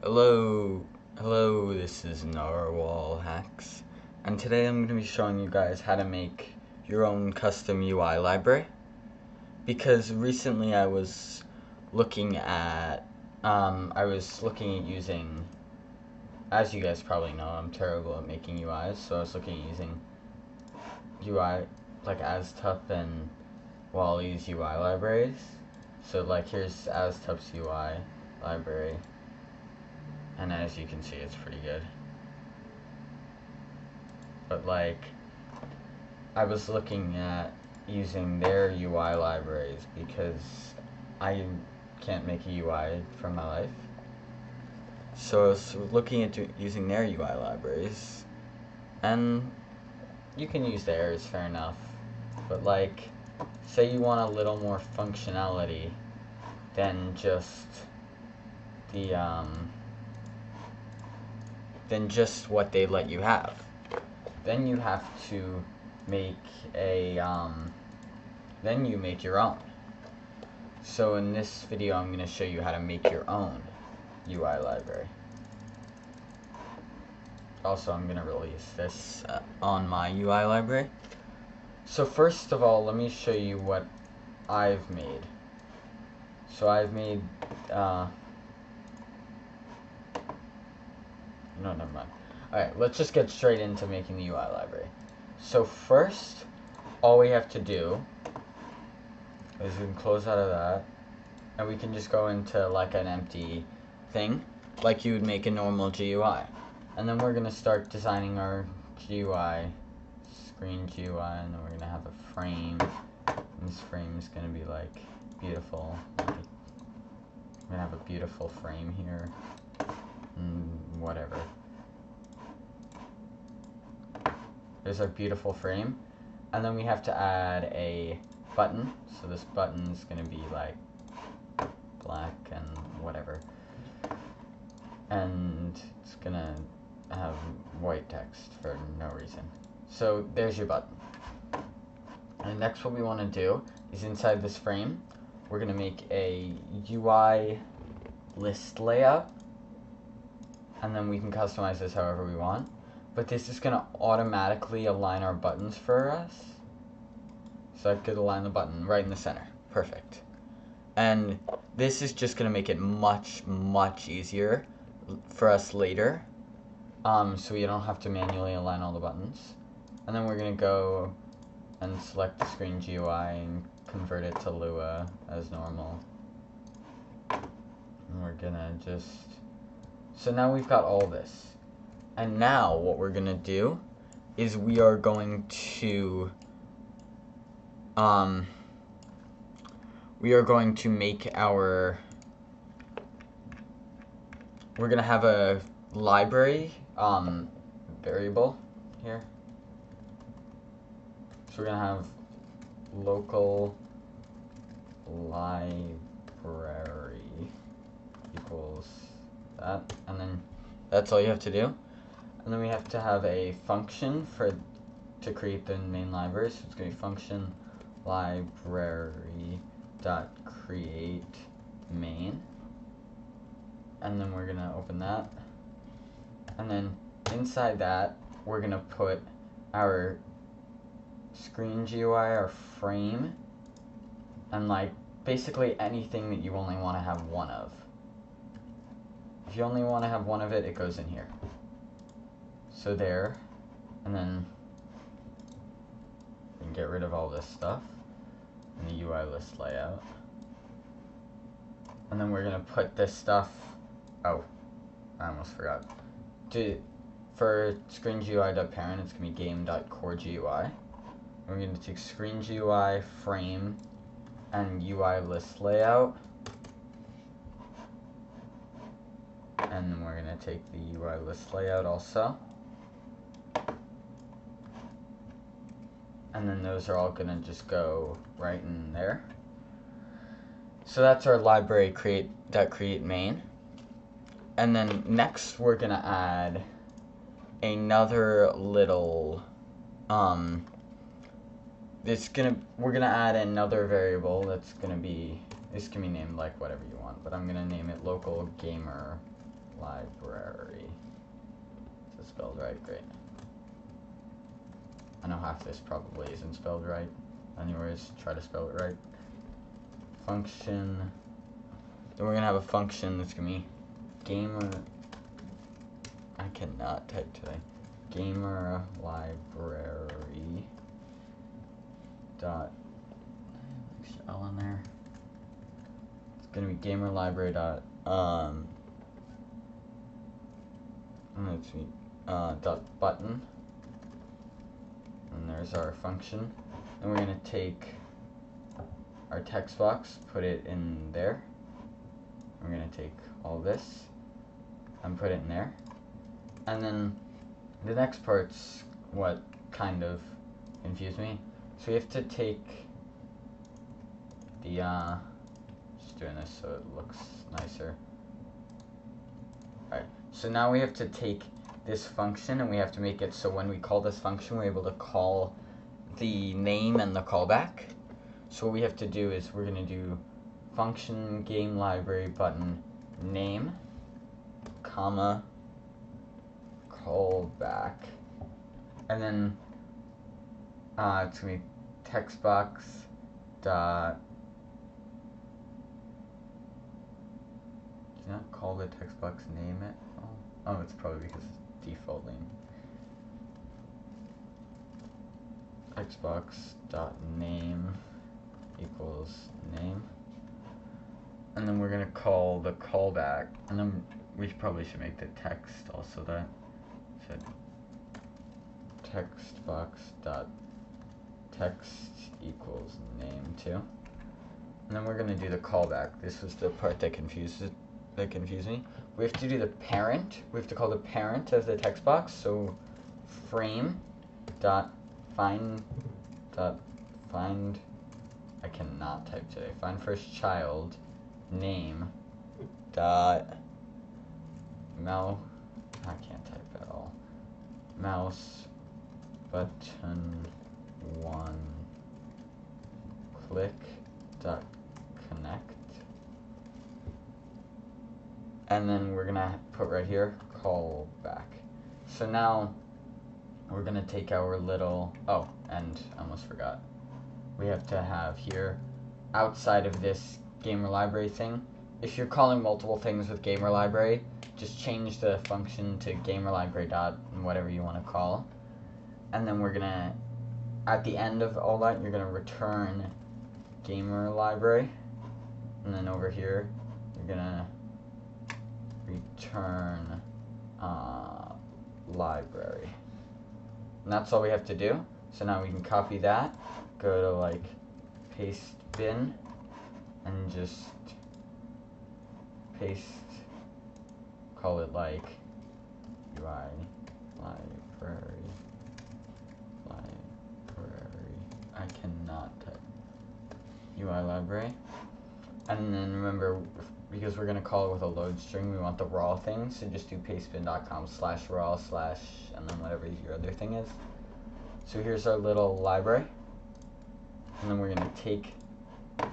Hello, hello, this is Narwhal Hacks, and today I'm going to be showing you guys how to make your own custom UI library. Because recently I was looking at, um, I was looking at using, as you guys probably know, I'm terrible at making UIs, so I was looking at using UI, like Aztup and Wally's UI libraries. So like here's Aztup's UI library and as you can see it's pretty good. But like I was looking at using their UI libraries because I can't make a UI for my life. So I was looking at using their UI libraries. And you can use theirs fair enough. But like say you want a little more functionality than just the um, than just what they let you have. Then you have to make a, um, then you make your own. So in this video I'm going to show you how to make your own UI library. Also I'm going to release this uh, on my UI library. So first of all let me show you what I've made. So I've made, uh, no, never mind. Alright, let's just get straight into making the UI library. So first, all we have to do is we can close out of that, and we can just go into like an empty thing, like you would make a normal GUI. And then we're going to start designing our GUI, screen GUI, and then we're going to have a frame. And this frame is going to be like beautiful. We're going to have a beautiful frame here. Mm, whatever. There's our beautiful frame. And then we have to add a button. So this button is going to be like black and whatever. And it's going to have white text for no reason. So there's your button. And next what we want to do is inside this frame, we're going to make a UI list layout and then we can customize this however we want. But this is going to automatically align our buttons for us. So I could align the button right in the center. Perfect. And this is just going to make it much, much easier for us later. Um, so we don't have to manually align all the buttons. And then we're going to go and select the screen GUI and convert it to Lua as normal. And we're going to just so now we've got all this. And now what we're going to do is we are going to um we are going to make our we're going to have a library um variable here. So we're going to have local library equals that, and then that's all you have to do. And then we have to have a function for to create the main library. So it's going to be function library dot create main. And then we're going to open that. And then inside that, we're going to put our screen GUI, our frame, and like basically anything that you only want to have one of. You only want to have one of it, it goes in here. So there, and then we can get rid of all this stuff in the UI list layout. And then we're to put this stuff, oh, I almost forgot. To, for screen GUI.parent, it's to be game.core We're to take screen GUI, frame, and UI list layout and then we're going to take the UI list layout also. And then those are all going to just go right in there. So that's our library create that create main. And then next we're going to add another little um it's gonna we're gonna add another variable that's gonna be this can be named like whatever you want but i'm gonna name it local gamer library. Is it spelled right? Great. I know half this probably isn't spelled right. Anyways, try to spell it right. Function. Then we're gonna have a function that's gonna be gamer. I cannot type today. Gamer library dot L in there. It's gonna be gamer library dot um uh, dot button. And there's our function. And we're gonna take our text box put it in there. We're gonna take all this and put it in there. And then the next part's what kind of confused me. So we have to take the, uh, just doing this so it looks nicer. Alright, so now we have to take this function and we have to make it so when we call this function we're able to call the name and the callback. So what we have to do is we're going to do function game library button name comma callback and then uh, it's going to be text box dot Do not call the text box name it? Oh, oh it's probably because it's default name. Text box dot name equals name. And then we're gonna call the callback, and then we probably should make the text also that. Should text box dot text equals name too. And then we're gonna do the callback. This was the part that confused it, that confused me. We have to do the parent. We have to call the parent as the text box. So frame dot find dot find. I cannot type today. Find first child name dot mouse. I can't type at all. Mouse button one click dot and then we're gonna put right here call back. So now we're gonna take our little oh and I almost forgot. We have to have here outside of this gamer library thing if you're calling multiple things with gamer library just change the function to gamer library dot whatever you want to call. And then we're gonna at the end of all that you're gonna return gamer library. And then over here you're gonna return uh, library. And that's all we have to do. So now we can copy that go to like paste bin and just paste call it like UI library library. I cannot type UI library. And then remember because we're gonna call it with a load string we want the raw thing so just do pastebin.com slash raw slash and then whatever your other thing is. So here's our little library and then we're gonna take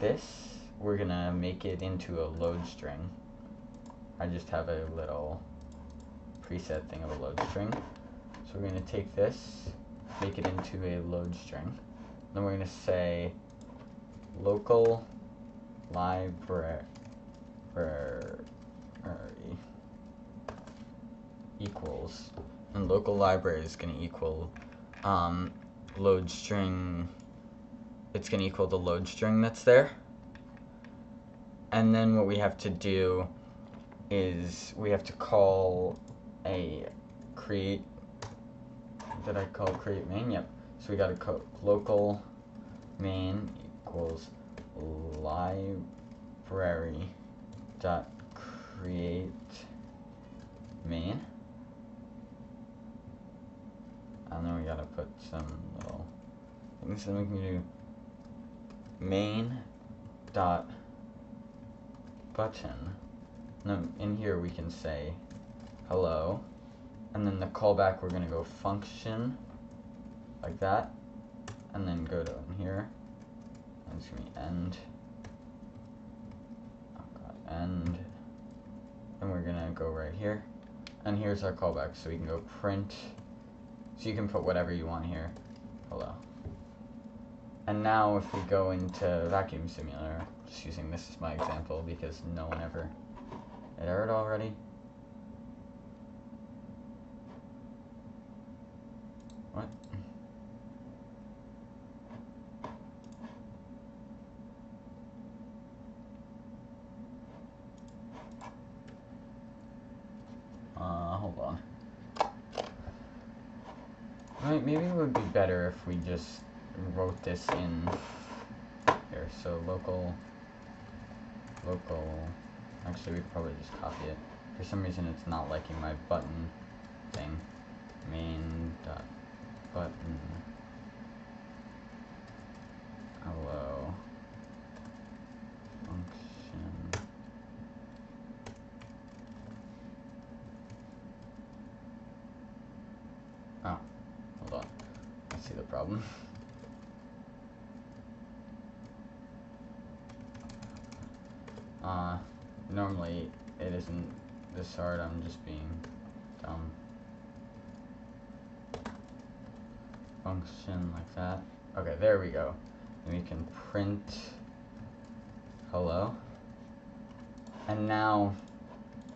this we're gonna make it into a load string. I just have a little preset thing of a load string. So we're gonna take this make it into a load string. Then we're gonna say local library equals and local library is going to equal um, load string it's going to equal the load string that's there. And then what we have to do is we have to call a create did I call create main? Yep. So we got to call local main equals library dot create main. And then we gotta put some little things then we can do. Main dot button. And in here we can say hello. And then the callback we're gonna go function like that. And then go down here. And it's gonna end god and we're gonna go right here. And here's our callback. So we can go print. So you can put whatever you want here. Hello. And now if we go into vacuum simulator, just using this as my example because no one ever it errored already. What? Uh, hold on. Maybe it would be better if we just wrote this in here. So local, local, actually we probably just copy it. For some reason it's not liking my button thing. Main dot button. Hello. Function. Oh, see the problem. Uh, normally it isn't this hard, I'm just being dumb. Function like that. Okay, there we go. And we can print hello. And now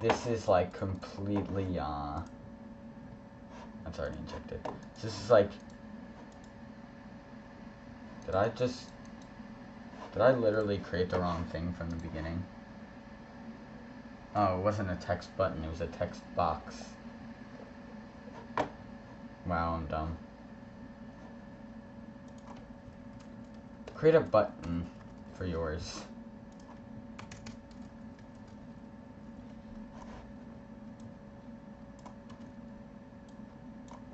this is like completely uh that's already injected. So this is like did I just did I literally create the wrong thing from the beginning? Oh, it wasn't a text button, it was a text box. Wow, I'm dumb. Create a button for yours.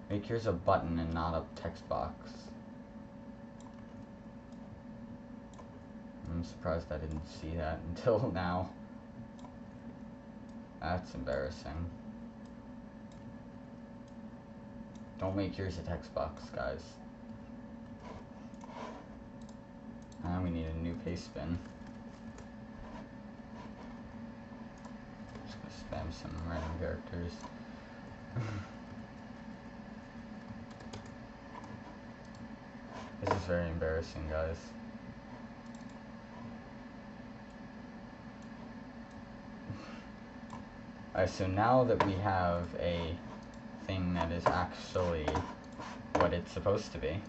Make yours a button and not a text box. I'm surprised I didn't see that until now. That's embarrassing. Don't make yours a text box, guys. Now we need a new paste bin. Just gonna spam some random characters. this is very embarrassing, guys. Alright, so now that we have a thing that is actually what it's supposed to be,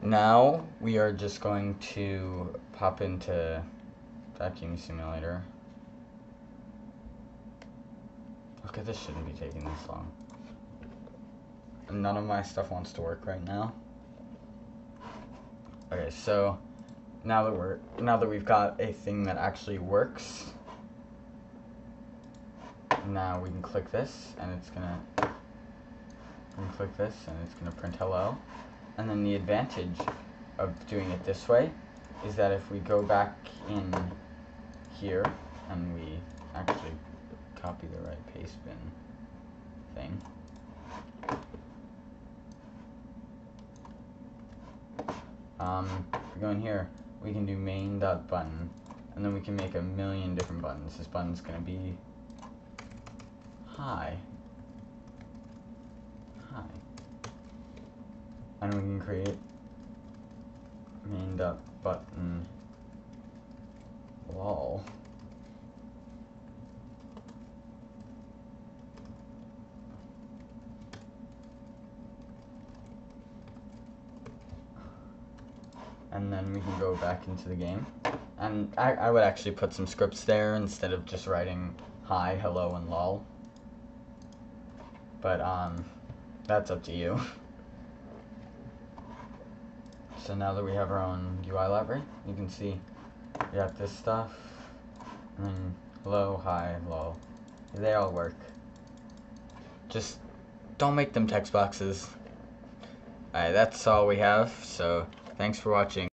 now we are just going to pop into Vacuum Simulator. Okay, this shouldn't be taking this long. None of my stuff wants to work right now. Okay, so now that we're now that we've got a thing that actually works, now we can click this and it's gonna click this and it's gonna print hello and then the advantage of doing it this way is that if we go back in here and we actually copy the right paste bin thing um, if we go in here we can do main dot button and then we can make a million different buttons. This button's gonna be hi. Hi. And we can create main dot button lol. And then we can go back into the game. And I, I would actually put some scripts there instead of just writing hi, hello, and lol. But, um, that's up to you. so now that we have our own UI library, you can see we got this stuff, and then hello, hi, lol. They all work. Just don't make them text boxes. Alright, that's all we have, so thanks for watching.